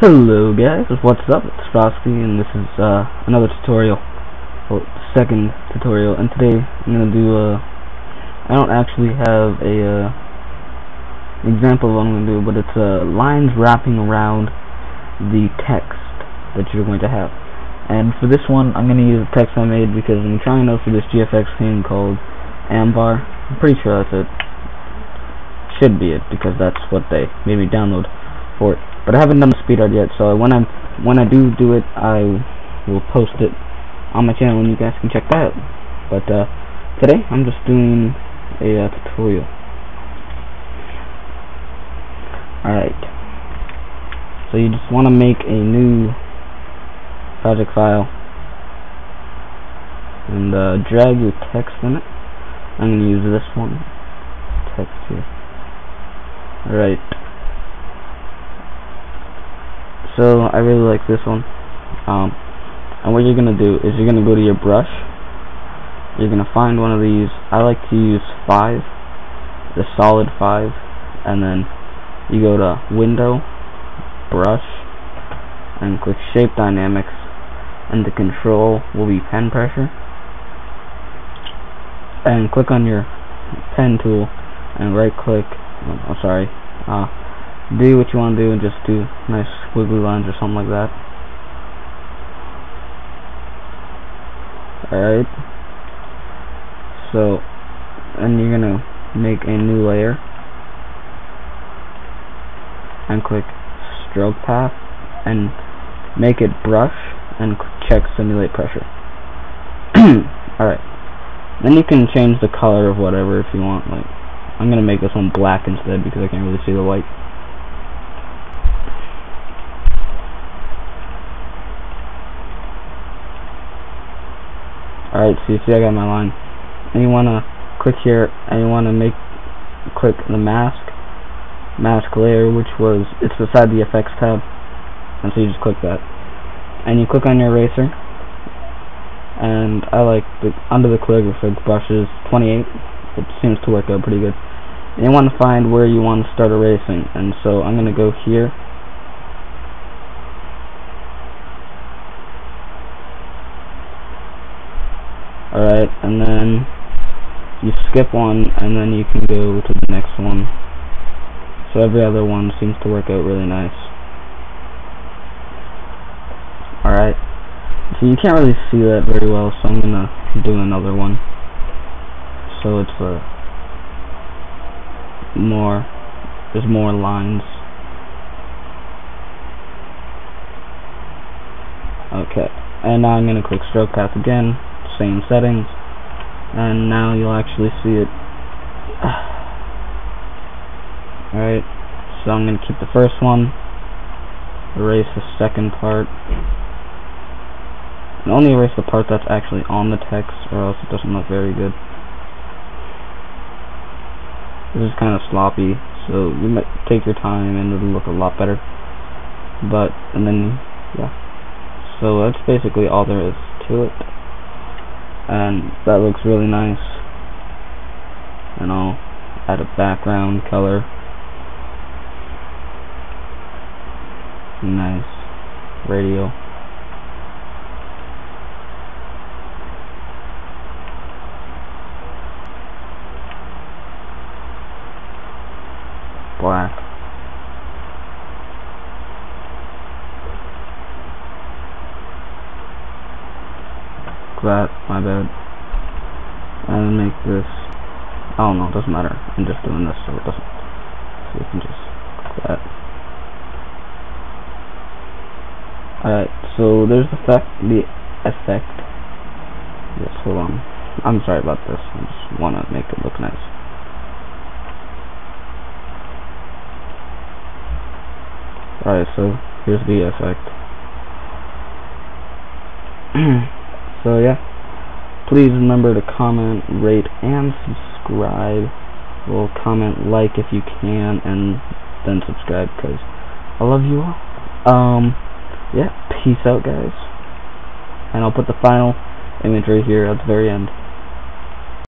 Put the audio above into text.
Hello guys, what's up? It's Frosty and this is uh, another tutorial, well, second tutorial, and today I'm going to do, uh, I don't actually have a uh, example of what I'm going to do, but it's uh, lines wrapping around the text that you're going to have. And for this one, I'm going to use the text I made because I'm trying out for this GFX thing called Ambar. I'm pretty sure that's it. Should be it, because that's what they made me download for it. But I haven't done the speed art yet, so when I when I do do it, I will post it on my channel, and you guys can check that out. But uh, today, I'm just doing a uh, tutorial. Alright. So you just want to make a new project file and uh, drag your text in it. I'm to use this one. Text here. Alright. So I really like this one. Um, and what you're gonna do is you're gonna go to your brush. You're gonna find one of these. I like to use five, the solid five, and then you go to Window, Brush, and click Shape Dynamics, and the control will be pen pressure. And click on your pen tool and right click. Oh, sorry. Uh, do what you want to do and just do nice squiggly lines or something like that. Alright. So, and you're going to make a new layer and click stroke path and make it brush and check simulate pressure. Alright. Then you can change the color of whatever if you want. Like, I'm going to make this one black instead because I can't really see the white. Alright, so you see I got my line. And you want to click here, and you want to make, click the mask, mask layer, which was, it's beside the effects tab. And so you just click that. And you click on your eraser. And I like the, under the calligraphic brushes 28. It seems to work out pretty good. And you want to find where you want to start erasing. And so I'm going to go here Alright, and then you skip one, and then you can go to the next one. So every other one seems to work out really nice. Alright, so you can't really see that very well, so I'm gonna do another one. So it's a more, there's more lines. Okay, and now I'm gonna click stroke path again, same settings. And now you'll actually see it. Alright so I'm going to keep the first one. Erase the second part. And only erase the part that's actually on the text or else it doesn't look very good. This is kind of sloppy so you might take your time and it'll look a lot better. But and then yeah. So that's basically all there is to it and that looks really nice. And I'll add a background color. Nice radial. Black that, my bad. And make this, oh I don't know, it doesn't matter. I'm just doing this so it doesn't, so you can just click that. Alright, so there's the effect, the effect. Yes, hold on. I'm sorry about this. I just want to make it look nice. Alright, so here's the effect. So yeah, please remember to comment, rate, and subscribe. Well, comment like if you can, and then subscribe because I love you all. Um, yeah, peace out, guys. And I'll put the final image right here at the very end.